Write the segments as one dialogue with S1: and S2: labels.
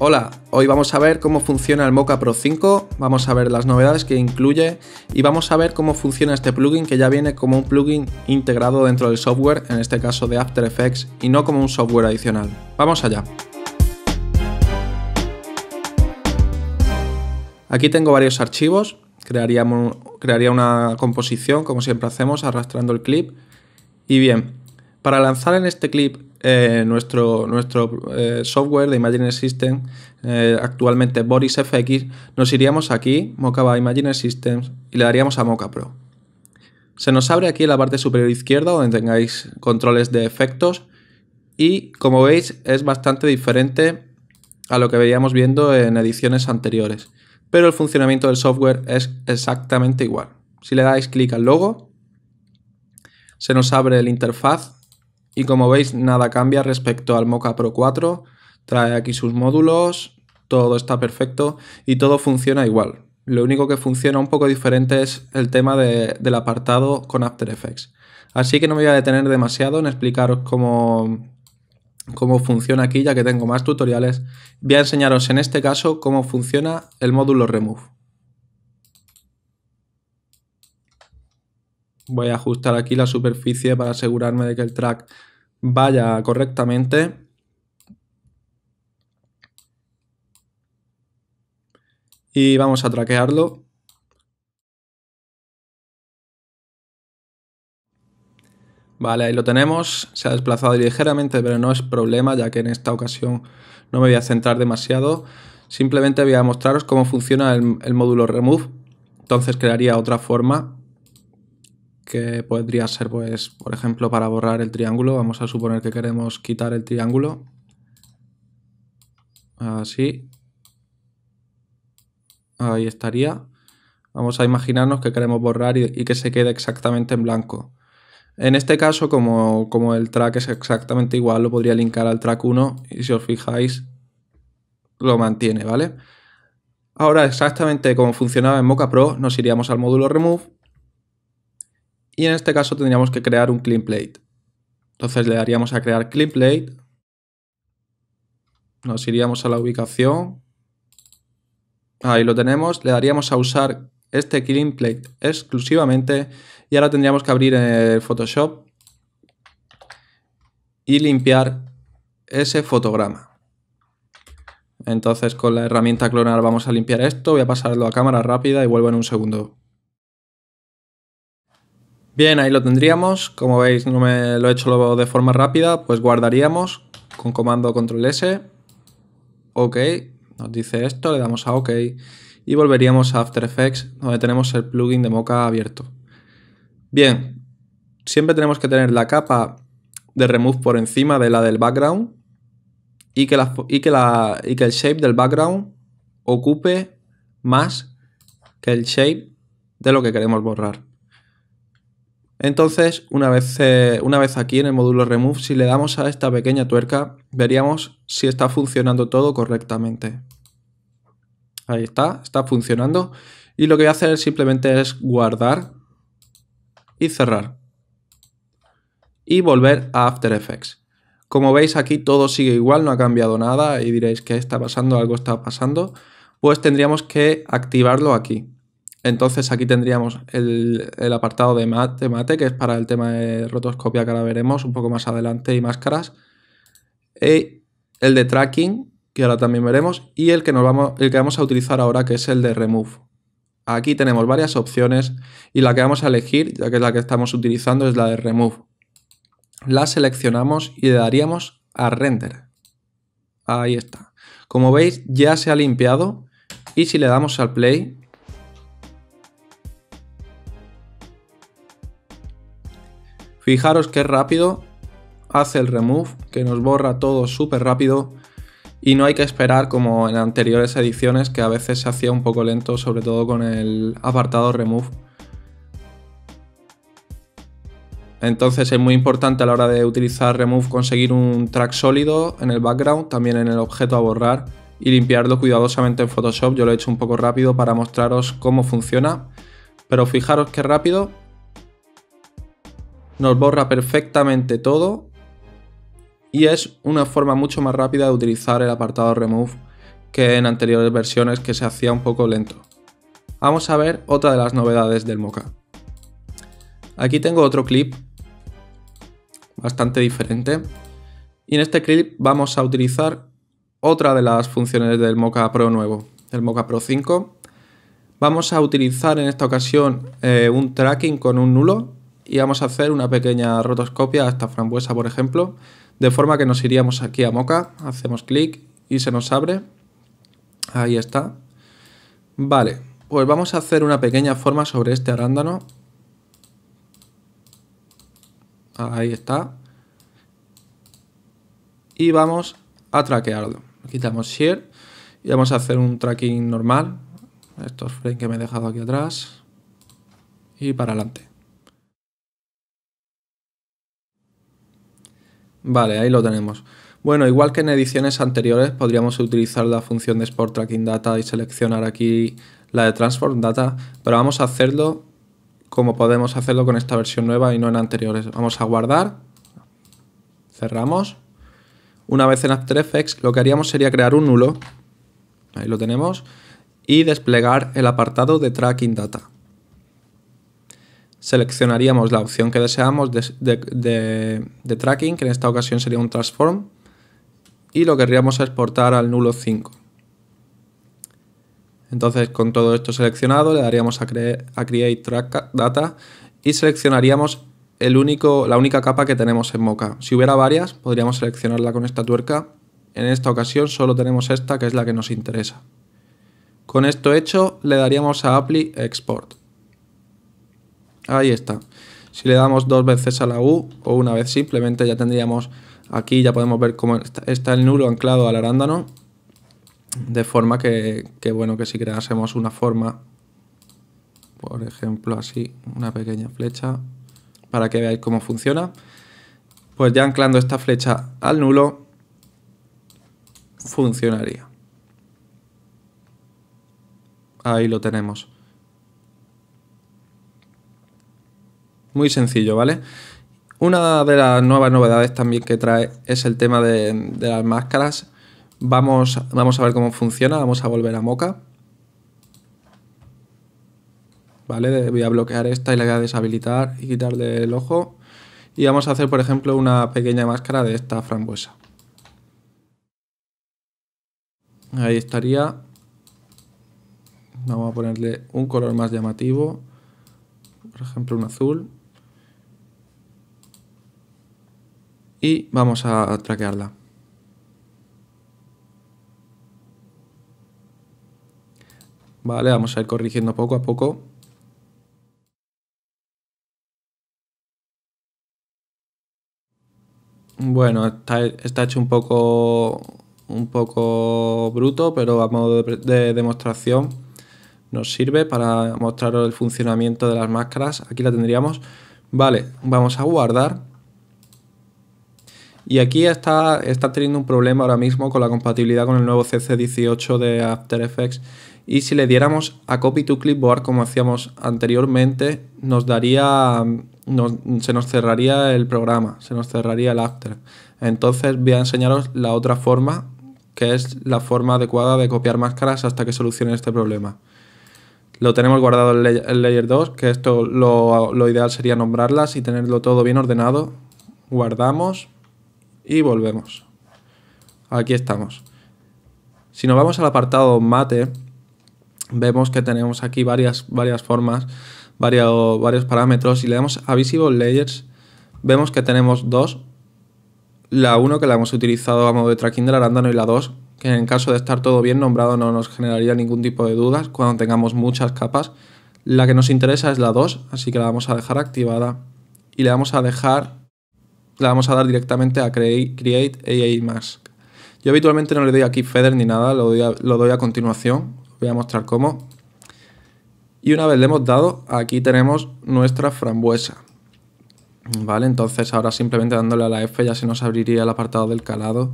S1: Hola, hoy vamos a ver cómo funciona el Mocha Pro 5, vamos a ver las novedades que incluye y vamos a ver cómo funciona este plugin que ya viene como un plugin integrado dentro del software, en este caso de After Effects, y no como un software adicional. Vamos allá. Aquí tengo varios archivos, crearía, crearía una composición como siempre hacemos arrastrando el clip. Y bien, para lanzar en este clip eh, nuestro, nuestro eh, software de Imagineer System, eh, actualmente Boris FX, nos iríamos aquí, Mocha by Imagineer Systems, y le daríamos a Mocha Pro. Se nos abre aquí en la parte superior izquierda donde tengáis controles de efectos y como veis es bastante diferente a lo que veíamos viendo en ediciones anteriores, pero el funcionamiento del software es exactamente igual. Si le dais clic al logo, se nos abre el interfaz y como veis, nada cambia respecto al Mocha Pro 4. Trae aquí sus módulos, todo está perfecto y todo funciona igual. Lo único que funciona un poco diferente es el tema del apartado con After Effects. Así que no me voy a detener demasiado en explicaros cómo, cómo funciona aquí, ya que tengo más tutoriales. Voy a enseñaros en este caso cómo funciona el módulo Remove. Voy a ajustar aquí la superficie para asegurarme de que el track vaya correctamente. Y vamos a traquearlo. Vale, ahí lo tenemos. Se ha desplazado ligeramente, pero no es problema, ya que en esta ocasión no me voy a centrar demasiado. Simplemente voy a mostraros cómo funciona el, el módulo Remove. Entonces crearía otra forma que podría ser, pues, por ejemplo, para borrar el triángulo. Vamos a suponer que queremos quitar el triángulo. Así. Ahí estaría. Vamos a imaginarnos que queremos borrar y, que se quede exactamente en blanco. En este caso, como, como, el track es exactamente igual, lo podría linkar al track 1 y si os fijáis, lo mantiene, ¿vale? Ahora, exactamente como funcionaba en Mocha Pro, nos iríamos al módulo Remove y en este caso tendríamos que crear un clean plate. Entonces le daríamos a crear clean plate. Nos iríamos a la ubicación. Ahí lo tenemos. Le daríamos a usar este clean plate exclusivamente. Y ahora tendríamos que abrir el Photoshop y limpiar ese fotograma. Entonces con la herramienta clonar vamos a limpiar esto. Voy a pasarlo a cámara rápida y vuelvo en un segundo. Bien, ahí lo tendríamos. Como veis, no me lo he hecho de forma rápida, pues guardaríamos con comando control S. OK, nos dice esto, le damos a OK y volveríamos a After Effects donde tenemos el plugin de Mocha abierto. Bien, siempre tenemos que tener la capa de remove por encima de la del background y que, y que, el shape del background ocupe más que el shape de lo que queremos borrar. Entonces, una vez, eh, una vez aquí en el módulo Remove, si le damos a esta pequeña tuerca, veríamos si está funcionando todo correctamente. Ahí está, está funcionando. Y lo que voy a hacer simplemente es guardar y cerrar. Y volver a After Effects. Como veis aquí todo sigue igual, no ha cambiado nada y diréis que está pasando, algo está pasando. Pues tendríamos que activarlo aquí. Entonces aquí tendríamos el, apartado de mate, que es para el tema de rotoscopia que ahora veremos un poco más adelante y máscaras. Y el de tracking, que ahora también veremos. Y el que, nos vamos, el que vamos a utilizar ahora, que es el de remove. Aquí tenemos varias opciones y la que vamos a elegir, ya que es la que estamos utilizando, es la de remove. La seleccionamos y le daríamos a render. Ahí está. Como veis ya se ha limpiado y si le damos al play Fijaros qué rápido hace el remove, que nos borra todo súper rápido y no hay que esperar como en anteriores ediciones que a veces se hacía un poco lento, sobre todo con el apartado remove. Entonces es muy importante a la hora de utilizar remove conseguir un track sólido en el background, también en el objeto a borrar y limpiarlo cuidadosamente en Photoshop. Yo lo he hecho un poco rápido para mostraros cómo funciona, pero fijaros qué rápido nos borra perfectamente todo y es una forma mucho más rápida de utilizar el apartado Remove que en anteriores versiones que se hacía un poco lento. Vamos a ver otra de las novedades del Mocha. Aquí tengo otro clip bastante diferente y en este clip vamos a utilizar otra de las funciones del Mocha Pro nuevo, el Mocha Pro 5. Vamos a utilizar en esta ocasión eh, un tracking con un nulo y vamos a hacer una pequeña rotoscopia a esta frambuesa, por ejemplo, de forma que nos iríamos aquí a Mocha, hacemos clic y se nos abre. Ahí está. Vale, pues vamos a hacer una pequeña forma sobre este arándano. Ahí está. Y vamos a traquearlo. Quitamos Share y vamos a hacer un tracking normal. Estos frames que me he dejado aquí atrás. Y para adelante. Vale, ahí lo tenemos. Bueno, igual que en ediciones anteriores, podríamos utilizar la función de Sport Tracking Data y seleccionar aquí la de Transform Data, pero vamos a hacerlo como podemos hacerlo con esta versión nueva y no en anteriores. Vamos a guardar, cerramos. Una vez en After Effects, lo que haríamos sería crear un nulo, ahí lo tenemos, y desplegar el apartado de Tracking Data seleccionaríamos la opción que deseamos de, tracking, que en esta ocasión sería un transform, y lo querríamos exportar al nulo 5. Entonces con todo esto seleccionado le daríamos a, a Create Track Data y seleccionaríamos el único, la única capa que tenemos en Mocha. Si hubiera varias podríamos seleccionarla con esta tuerca. En esta ocasión solo tenemos esta que es la que nos interesa. Con esto hecho le daríamos a Apply Export. Ahí está. Si le damos dos veces a la U o una vez simplemente ya tendríamos aquí, ya podemos ver cómo está el nulo anclado al arándano. De forma que, bueno, que si creásemos una forma, por ejemplo así, una pequeña flecha, para que veáis cómo funciona, pues ya anclando esta flecha al nulo, funcionaría. Ahí lo tenemos. Muy sencillo, ¿vale? Una de las nuevas novedades también que trae es el tema de, las máscaras. Vamos, vamos, a ver cómo funciona. Vamos a volver a Mocha. ¿Vale? Voy a bloquear esta y la voy a deshabilitar y quitarle el ojo. Y vamos a hacer, por ejemplo, una pequeña máscara de esta frambuesa. Ahí estaría. Vamos a ponerle un color más llamativo. Por ejemplo, un azul. Y vamos a traquearla. Vale, vamos a ir corrigiendo poco a poco. Bueno, está, hecho un poco, un poco bruto, pero a modo de, de demostración nos sirve para mostrar el funcionamiento de las máscaras. Aquí la tendríamos. Vale, vamos a guardar. Y aquí está, está teniendo un problema ahora mismo con la compatibilidad con el nuevo CC18 de After Effects. Y si le diéramos a Copy to Clipboard como hacíamos anteriormente, nos daría. se nos cerraría el programa, se nos cerraría el After. Entonces voy a enseñaros la otra forma, que es la forma adecuada de copiar máscaras hasta que solucione este problema. Lo tenemos guardado en Layer 2, que esto lo, lo ideal sería nombrarlas y tenerlo todo bien ordenado. Guardamos y volvemos. Aquí estamos. Si nos vamos al apartado mate, vemos que tenemos aquí varias, varias formas, varios, varios parámetros y le damos a Visible Layers, vemos que tenemos dos. La 1 que la hemos utilizado a modo de tracking del arándano y la 2 que en caso de estar todo bien nombrado no nos generaría ningún tipo de dudas cuando tengamos muchas capas. La que nos interesa es la 2, así que la vamos a dejar activada y le vamos a dejar la vamos a dar directamente a Create AI Mask. Yo habitualmente no le doy aquí feather ni nada, lo doy, a, lo doy a continuación. Voy a mostrar cómo. Y una vez le hemos dado, aquí tenemos nuestra frambuesa. Vale, entonces ahora simplemente dándole a la F ya se nos abriría el apartado del calado.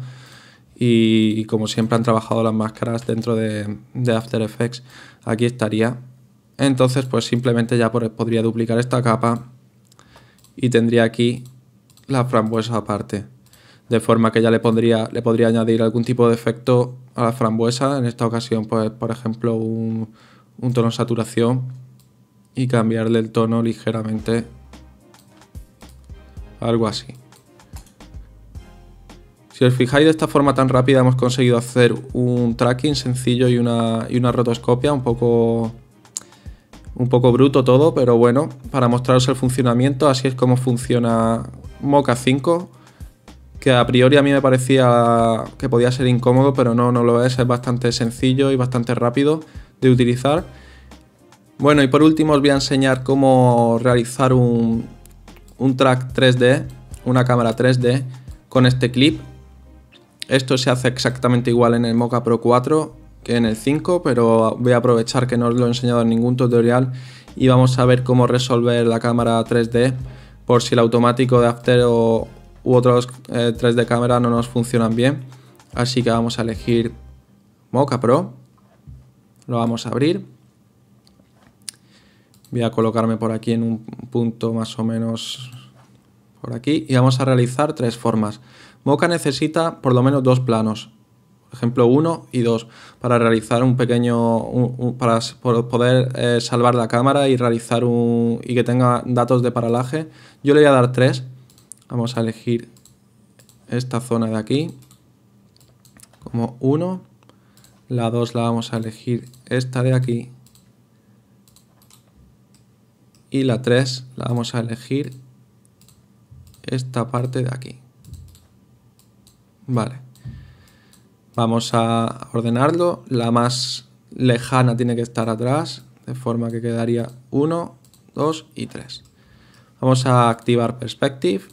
S1: Y, como siempre han trabajado las máscaras dentro de, de After Effects, aquí estaría. Entonces pues simplemente ya podría duplicar esta capa y tendría aquí la frambuesa aparte. De forma que ya le, pondría, le podría añadir algún tipo de efecto a la frambuesa. En esta ocasión, pues, por ejemplo, un, tono saturación y cambiarle el tono ligeramente. Algo así. Si os fijáis de esta forma tan rápida hemos conseguido hacer un tracking sencillo y una, y una rotoscopia un poco, un poco bruto todo, pero bueno, para mostraros el funcionamiento, así es como funciona Mocha 5, que a priori a mí me parecía que podía ser incómodo, pero no, no lo es, es bastante sencillo y bastante rápido de utilizar. Bueno, y por último os voy a enseñar cómo realizar un, un track 3D, una cámara 3D con este clip esto se hace exactamente igual en el Mocha Pro 4 que en el 5, pero voy a aprovechar que no os lo he enseñado en ningún tutorial y vamos a ver cómo resolver la cámara 3D por si el automático de After u otros 3D eh, cámara no nos funcionan bien. Así que vamos a elegir Mocha Pro, lo vamos a abrir. Voy a colocarme por aquí en un punto más o menos por aquí y vamos a realizar tres formas. Mocha necesita por lo menos dos planos, ejemplo 1 y 2, para realizar un pequeño, para poder eh, salvar la cámara y realizar un, y que tenga datos de paralaje. Yo le voy a dar 3, vamos a elegir esta zona de aquí como 1, la 2 la vamos a elegir esta de aquí y la 3 la vamos a elegir esta parte de aquí. Vale. Vamos a ordenarlo. La más lejana tiene que estar atrás, de forma que quedaría 1, 2 y 3. Vamos a activar Perspective.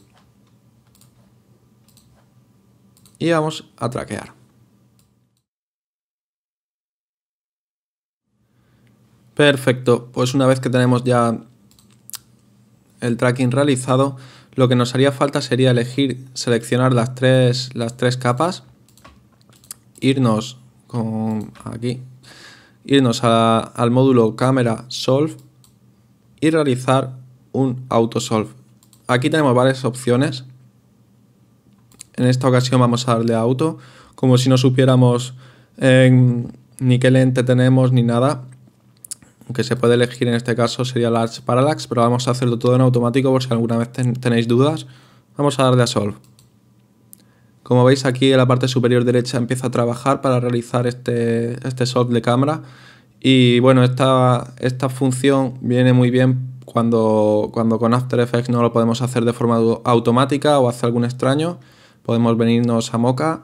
S1: Y vamos a traquear. Perfecto, pues una vez que tenemos ya el tracking realizado, lo que nos haría falta sería elegir, seleccionar las tres, las tres capas, irnos con aquí, irnos al módulo cámara solve y realizar un auto solve. Aquí tenemos varias opciones. En esta ocasión vamos a darle a auto, como si no supiéramos ni qué lente tenemos ni nada aunque se puede elegir en este caso sería Large Parallax, pero vamos a hacerlo todo en automático por si alguna vez tenéis dudas. Vamos a darle a Solve. Como veis aquí en la parte superior derecha empieza a trabajar para realizar este, este Solve de cámara. Y bueno, esta, esta función viene muy bien cuando, cuando con After Effects no lo podemos hacer de forma automática o hace algún extraño. Podemos venirnos a Mocha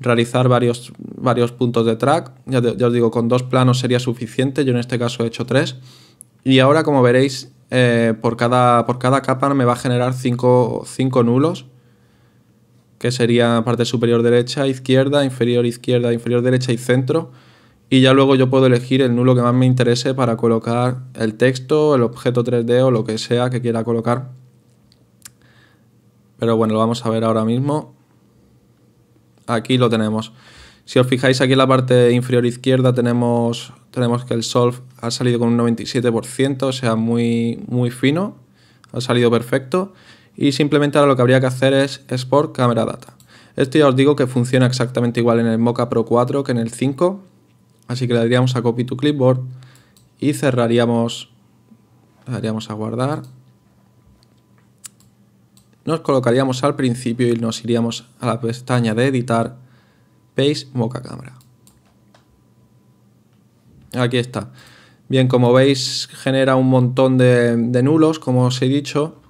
S1: realizar varios, varios puntos de track. Ya, os digo, con dos planos sería suficiente. Yo en este caso he hecho tres. Y ahora, como veréis, eh, por, cada, por cada capa me va a generar cinco, nulos. Que sería parte superior derecha, izquierda, inferior izquierda, inferior derecha y centro. Y ya luego yo puedo elegir el nulo que más me interese para colocar el texto, el objeto 3D o lo que sea que quiera colocar. Pero bueno, lo vamos a ver ahora mismo aquí lo tenemos. Si os fijáis aquí en la parte inferior izquierda tenemos, tenemos que el solve ha salido con un 97%, o sea, muy, muy fino, ha salido perfecto. Y simplemente ahora lo que habría que hacer es export camera data. Esto ya os digo que funciona exactamente igual en el Mocha Pro 4 que en el 5. Así que le daríamos a copy to clipboard y cerraríamos, le daríamos a guardar nos colocaríamos al principio y nos iríamos a la pestaña de editar Paste Mocha Cámara. Aquí está. Bien, como veis genera un montón de, nulos, como os he dicho,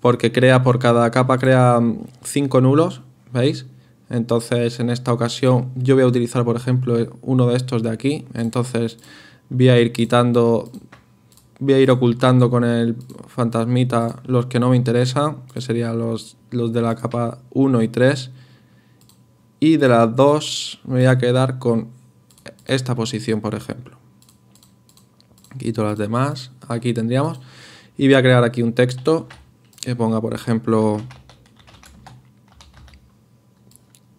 S1: porque crea por cada capa crea 5 nulos, ¿veis? Entonces en esta ocasión yo voy a utilizar por ejemplo uno de estos de aquí, entonces voy a ir quitando voy a ir ocultando con el fantasmita los que no me interesan, que serían los, los de la capa 1 y 3. Y de las 2 me voy a quedar con esta posición, por ejemplo. Quito las demás, aquí tendríamos. Y voy a crear aquí un texto que ponga, por ejemplo,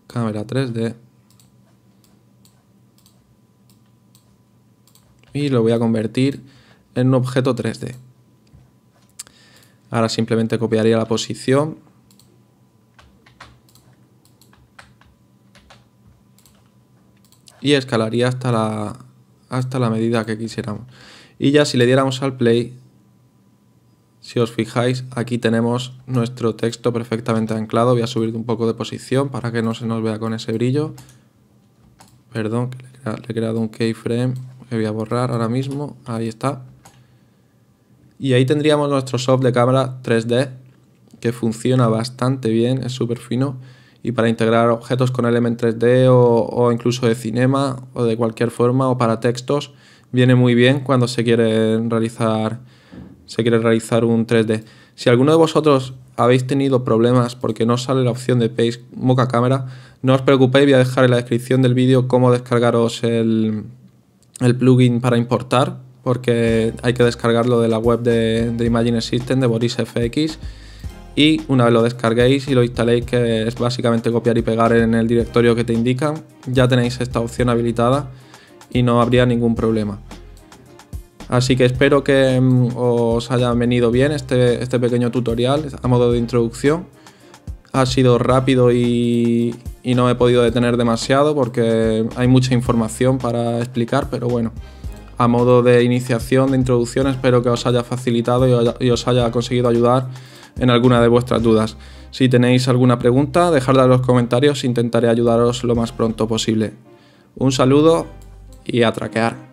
S1: cámara 3D. Y lo voy a convertir en un objeto 3D. Ahora simplemente copiaría la posición. y escalaría hasta la, hasta la medida que quisiéramos. Y ya si le diéramos al play, si os fijáis, aquí tenemos nuestro texto perfectamente anclado. Voy a subir un poco de posición para que no se nos vea con ese brillo. Perdón, le he creado un keyframe que voy a borrar ahora mismo. Ahí está. Y ahí tendríamos nuestro soft de cámara 3D que funciona bastante bien, es súper fino. Y para integrar objetos con Element 3D o, incluso de cinema o de cualquier forma o para textos, viene muy bien cuando se quiere realizar, se quiere realizar un 3D. Si alguno de vosotros habéis tenido problemas porque no sale la opción de Paste Mocha Camera, no os preocupéis, voy a dejar en la descripción del vídeo cómo descargaros el, el plugin para importar porque hay que descargarlo de la web de, de Imagine System, de Boris FX. Y una vez lo descarguéis y lo instaléis, que es básicamente copiar y pegar en el directorio que te indican, ya tenéis esta opción habilitada y no habría ningún problema. Así que espero que mm, os haya venido bien este, este pequeño tutorial a modo de introducción. Ha sido rápido y, y no he podido detener demasiado porque hay mucha información para explicar, pero bueno, a modo de iniciación, de introducción, espero que os haya facilitado y os haya conseguido ayudar en alguna de vuestras dudas. Si tenéis alguna pregunta, dejadla en los comentarios, intentaré ayudaros lo más pronto posible. Un saludo y a traquear.